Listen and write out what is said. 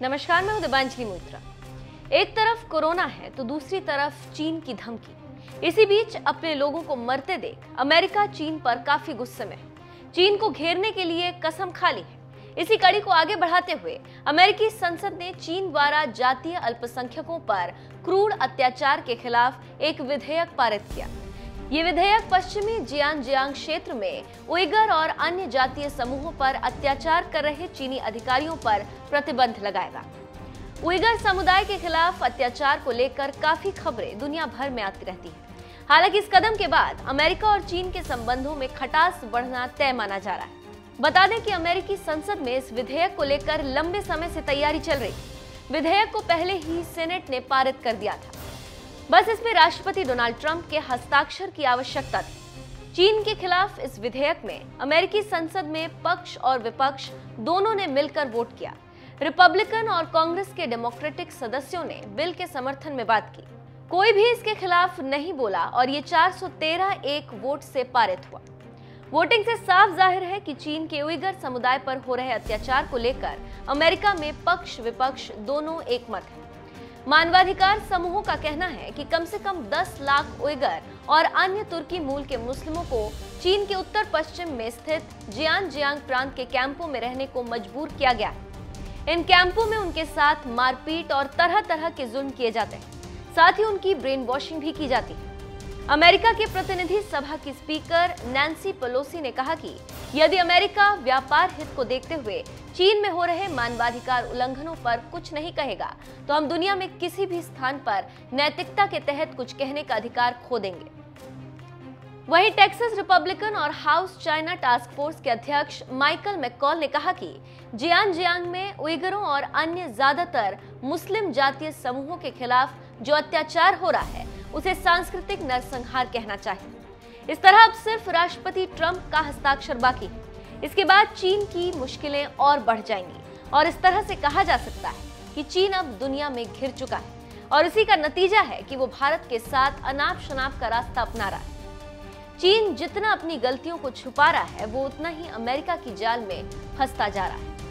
नमस्कार, मैं हूँ दिबांजलि मोत्रा एक तरफ़ कोरोना है तो दूसरी तरफ़ चीन की धमकी। इसी बीच अपने लोगों को मरते देख अमेरिका चीन पर काफ़ी गुस्से में है। चीन को घेरने के लिए कसम खाली है। इसी कड़ी को आगे बढ़ाते हुए अमेरिकी संसद ने चीन द्वारा जातीय अल्पसंख्यकों पर क्रूर अत्याचार के खिलाफ एक विधेयक पारित किया। ये विधेयक पश्चिमी जियान जियांग क्षेत्र में उइगर और अन्य जातीय समूहों पर अत्याचार कर रहे चीनी अधिकारियों पर प्रतिबंध लगाएगा। उइगर समुदाय के खिलाफ अत्याचार को लेकर काफ़ी खबरें दुनिया भर में आती रहती हैं। हालाँकि इस कदम के बाद अमेरिका और चीन के संबंधों में खटास बढ़ना तय माना जा रहा है। बता दें कि अमेरिकी संसद में इस विधेयक को लेकर लंबे समय से तैयारी चल रही। विधेयक को पहले ही सेनेट ने पारित कर दिया था। बस इसमें राष्ट्रपति डोनाल्ड ट्रंप के हस्ताक्षर की आवश्यकता थी। चीन के खिलाफ इस विधेयक में अमेरिकी संसद में पक्ष और विपक्ष दोनों ने मिलकर वोट किया। रिपब्लिकन और कांग्रेस के डेमोक्रेटिक सदस्यों ने बिल के समर्थन में बात की। कोई भी इसके खिलाफ नहीं बोला और ये 413 एक वोट से पारित हुआ। वोटिंग से साफ़ ज़ाहिर है कि चीन के उइगर समुदाय पर हो रहे अत्याचार को लेकर अमेरिका में पक्ष विपक्ष दोनों एक मत है। मानवाधिकार समूहों का कहना है कि कम से कम 10 लाख उइगर और अन्य तुर्की मूल के मुस्लिमों को चीन के उत्तर पश्चिम में स्थित जियान जियांग प्रांत के कैंपों में रहने को मजबूर किया गया। इन कैंपों में उनके साथ मारपीट और तरह तरह के जुल्म किए जाते हैं। साथ ही उनकी ब्रेन वॉशिंग भी की जाती है। अमेरिका के प्रतिनिधि सभा की स्पीकर नैन्सी पलोसी ने कहा कि यदि अमेरिका व्यापार हित को देखते हुए चीन में हो रहे मानवाधिकार उल्लंघनों पर कुछ नहीं कहेगा। तो हम दुनिया में किसी भी स्थान पर नैतिकता के तहत कुछ कहने का अधिकार खो देंगे। वहीं टेक्सास रिपब्लिकन और हाउस चाइना टास्क फोर्स के अध्यक्ष माइकल मैकॉल ने कहा कि जियान जियांग में उइगरों और अन्य ज़्यादातर मुस्लिम जातीय समूहों के खिलाफ जो अत्याचार हो रहा है, उसे सांस्कृतिक नरसंहार कहना चाहिए। इस तरह अब सिर्फ़ राष्ट्रपति ट्रंप का हस्ताक्षर बाकी है। इसके बाद चीन की मुश्किलें और बढ़ जाएँगी। और इस तरह से कहा जा सकता है कि चीन अब दुनिया में घिर चुका है। और इसी का नतीजा है कि वो भारत के साथ अनाप शनाप का रास्ता अपना रहा है। चीन जितना अपनी गलतियों को छुपा रहा है, वो उतना ही अमेरिका की जाल में फंसता जा रहा है।